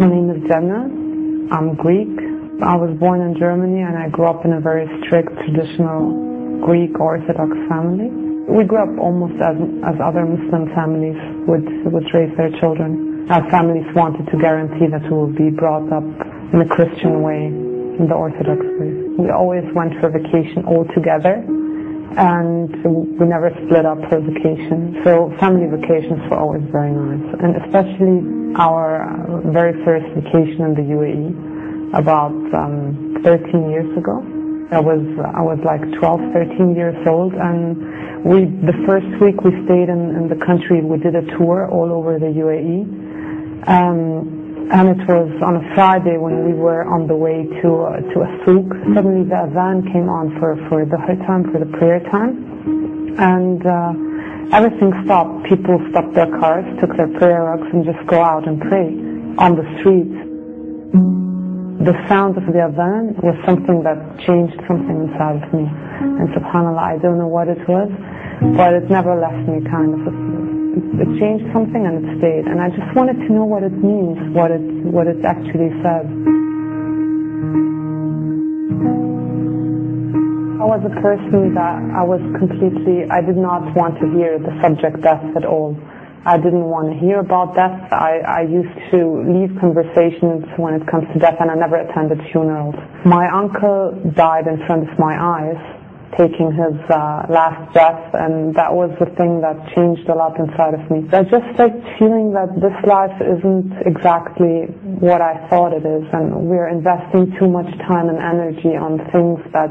My name is Jenna. I'm Greek. I was born in Germany and I grew up in a very strict traditional Greek Orthodox family. We grew up almost as, as other Muslim families would, would raise their children. Our families wanted to guarantee that we would be brought up in a Christian way, in the Orthodox way. We always went for vacation all together and we never split up for vacation. So family vacations were always very nice, and especially our uh, very first vacation in the UAE about um, 13 years ago. I was I was like 12, 13 years old, and we the first week we stayed in, in the country. We did a tour all over the UAE. Um, and it was on a Friday when we were on the way to uh, to a souk. Suddenly the adhan came on for for the time for the prayer time, and uh, everything stopped. People stopped their cars, took their prayer rugs, and just go out and pray on the streets. The sound of the adhan was something that changed something inside of me, and Subhanallah, I don't know what it was, but it never left me. Kind of it changed something and it stayed. And I just wanted to know what it means, what it, what it actually says. Was a person that I was completely, I did not want to hear the subject death at all. I didn't want to hear about death. I, I used to leave conversations when it comes to death and I never attended funerals. My uncle died in front of my eyes taking his uh, last breath, and that was the thing that changed a lot inside of me. I just started feeling that this life isn't exactly what I thought it is, and we're investing too much time and energy on things that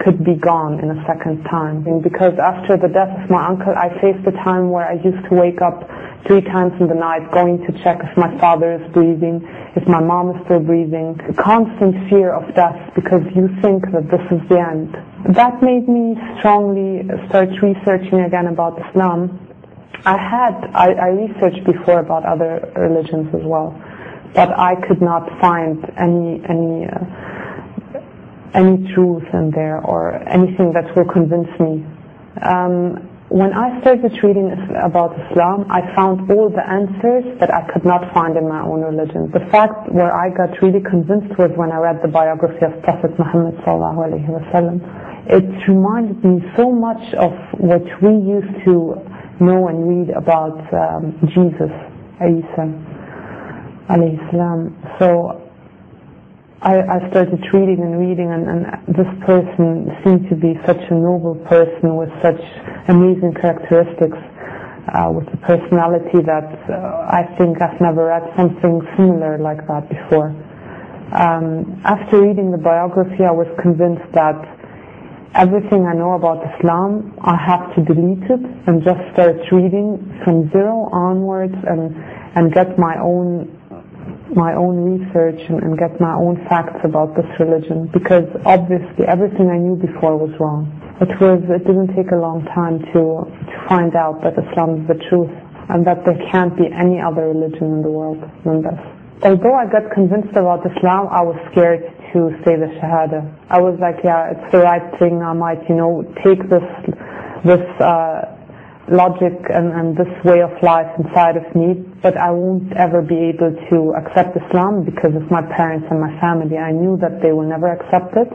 could be gone in a second time. And because after the death of my uncle, I faced a time where I used to wake up three times in the night going to check if my father is breathing, if my mom is still breathing. Constant fear of death because you think that this is the end. That made me strongly start researching again about Islam. I had, I, I researched before about other religions as well, but I could not find any, any, uh, any truth in there or anything that will convince me. Um, when I started reading about Islam, I found all the answers that I could not find in my own religion. The fact where I got really convinced was when I read the biography of Prophet Muhammad sallallahu alaihi wasallam it reminded me so much of what we used to know and read about um, Jesus, Isa, alayhi salam. So I, I, started reading and reading, and, and, this person seemed to be such a noble person with such amazing characteristics, uh, with a personality that uh, I think I've never read something similar like that before. Um, after reading the biography, I was convinced that everything I know about Islam, I have to delete it and just start reading from zero onwards and, and get my own my own research and, and get my own facts about this religion because obviously everything I knew before was wrong. It was it didn't take a long time to to find out that Islam is the truth and that there can't be any other religion in the world than this. Although I got convinced about Islam, I was scared to say the Shahada. I was like, yeah, it's the right thing. I might, you know, take this, this, uh, logic and, and this way of life inside of me, but I won't ever be able to accept Islam because of my parents and my family. I knew that they will never accept it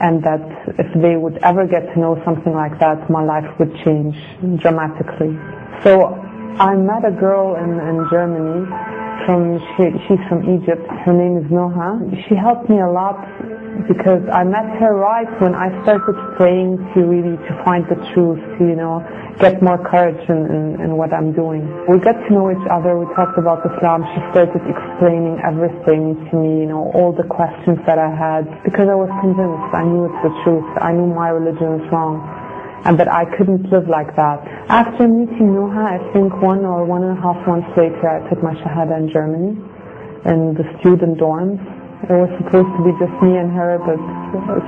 and that if they would ever get to know something like that, my life would change dramatically. So I met a girl in, in Germany from she, she's from Egypt. Her name is Noha. She helped me a lot because I met her right when I started praying to really to find the truth, to you know get more courage in, in, in what I'm doing. We got to know each other. We talked about Islam. She started explaining everything to me, you know, all the questions that I had because I was convinced. I knew it's the truth. I knew my religion was wrong and that I couldn't live like that. After meeting Noha, I think one or one and a half months later, I took my Shahada in Germany, in the student dorms. It was supposed to be just me and her, but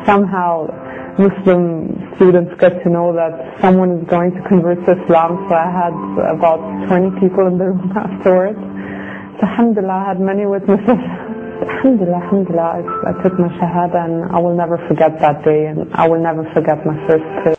somehow Muslim students got to know that someone is going to convert to Islam, so I had about 20 people in the room afterwards. So alhamdulillah, I had many witnesses. Alhamdulillah, alhamdulillah, I, I took my Shahada and I will never forget that day and I will never forget my first prayer.